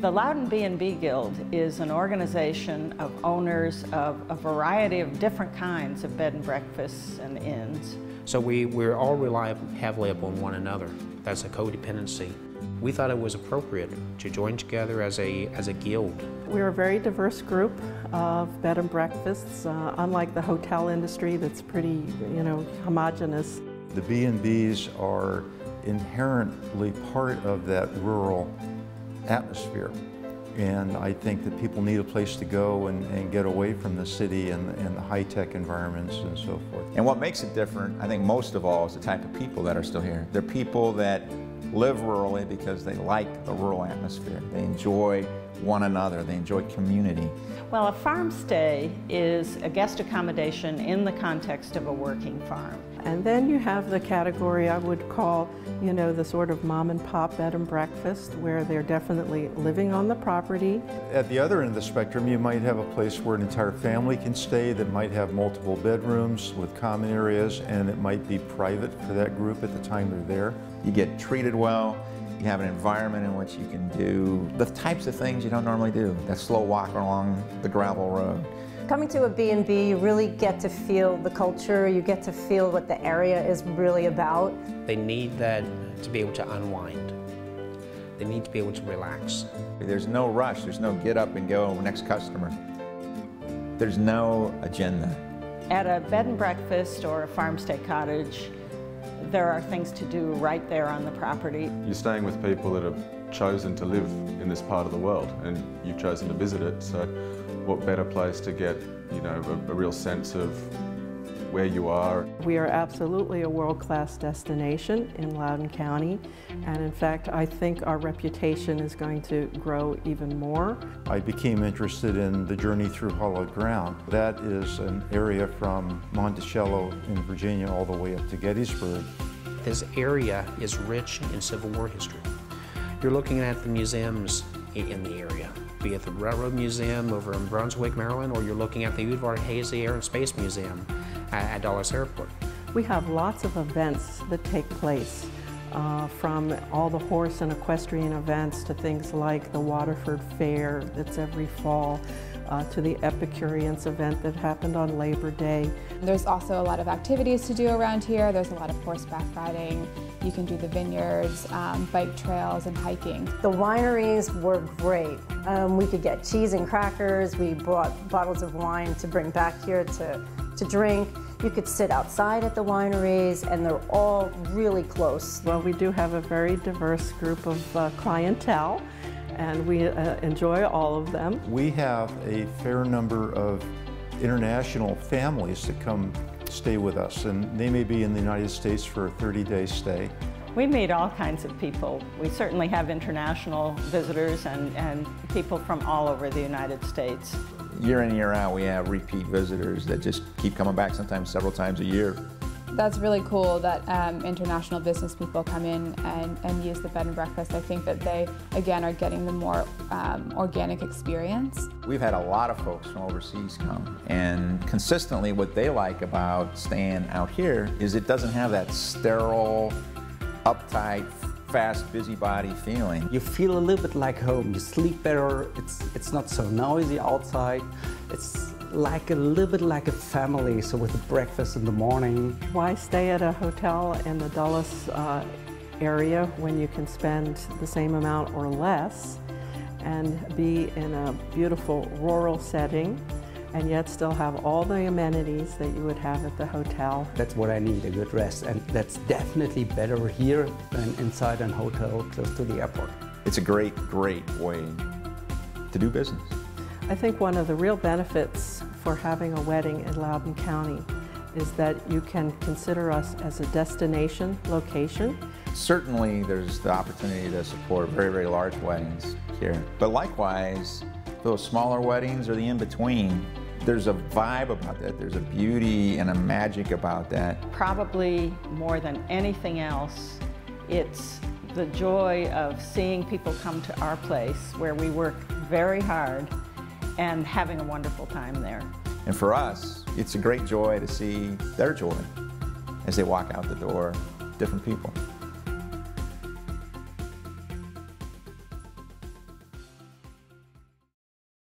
The Loudoun B&B Guild is an organization of owners of a variety of different kinds of bed and breakfasts and inns. So we, we all rely heavily upon one another. That's a codependency. We thought it was appropriate to join together as a, as a guild. We're a very diverse group of bed and breakfasts, uh, unlike the hotel industry that's pretty, you know, homogenous. The B&Bs are inherently part of that rural atmosphere. And I think that people need a place to go and, and get away from the city and, and the high-tech environments and so forth. And what makes it different, I think most of all, is the type of people that are still here. They're people that live rurally because they like the rural atmosphere. They enjoy one another, they enjoy community. Well, a farm stay is a guest accommodation in the context of a working farm. And then you have the category I would call, you know, the sort of mom and pop bed and breakfast where they're definitely living on the property. At the other end of the spectrum, you might have a place where an entire family can stay that might have multiple bedrooms with common areas and it might be private for that group at the time they're there. You get treated well, you have an environment in which you can do the types of things you don't normally do, that slow walk along the gravel road. Coming to a B&B, you really get to feel the culture, you get to feel what the area is really about. They need that to be able to unwind. They need to be able to relax. There's no rush, there's no get up and go, next customer. There's no agenda. At a bed and breakfast or a farmstay cottage, there are things to do right there on the property. You're staying with people that have chosen to live in this part of the world and you've chosen to visit it, so what better place to get, you know, a, a real sense of where you are. We are absolutely a world-class destination in Loudoun County and in fact I think our reputation is going to grow even more. I became interested in the journey through Hallowed Ground. That is an area from Monticello in Virginia all the way up to Gettysburg. This area is rich in Civil War history. You're looking at the museums in the area, be it the Railroad Museum over in Brunswick, Maryland, or you're looking at the Udvar Hazy Air and Space Museum at, at Dulles Airport. We have lots of events that take place. Uh, from all the horse and equestrian events to things like the Waterford Fair that's every fall, uh, to the Epicurience event that happened on Labor Day. There's also a lot of activities to do around here. There's a lot of horseback riding. You can do the vineyards, um, bike trails, and hiking. The wineries were great. Um, we could get cheese and crackers. We brought bottles of wine to bring back here to, to drink. You could sit outside at the wineries, and they're all really close. Well, we do have a very diverse group of uh, clientele and we uh, enjoy all of them. We have a fair number of international families that come stay with us, and they may be in the United States for a 30-day stay. We meet all kinds of people. We certainly have international visitors and, and people from all over the United States. Year in, year out, we have repeat visitors that just keep coming back sometimes several times a year. That's really cool that um, international business people come in and, and use the bed and breakfast. I think that they, again, are getting the more um, organic experience. We've had a lot of folks from overseas come, and consistently what they like about staying out here is it doesn't have that sterile, uptight, fast, busybody feeling. You feel a little bit like home. You sleep better. It's, it's not so noisy outside. It's like a little bit like a family, so with the breakfast in the morning. Why stay at a hotel in the Dulles uh, area when you can spend the same amount or less and be in a beautiful rural setting and yet still have all the amenities that you would have at the hotel. That's what I need, a good rest, and that's definitely better here than inside a hotel close to the airport. It's a great, great way to do business. I think one of the real benefits for having a wedding in Loudoun County is that you can consider us as a destination location. Certainly there's the opportunity to support very, very large weddings here. But likewise, those smaller weddings or the in-between, there's a vibe about that. There's a beauty and a magic about that. Probably more than anything else, it's the joy of seeing people come to our place where we work very hard and having a wonderful time there. And for us, it's a great joy to see their joy as they walk out the door, different people.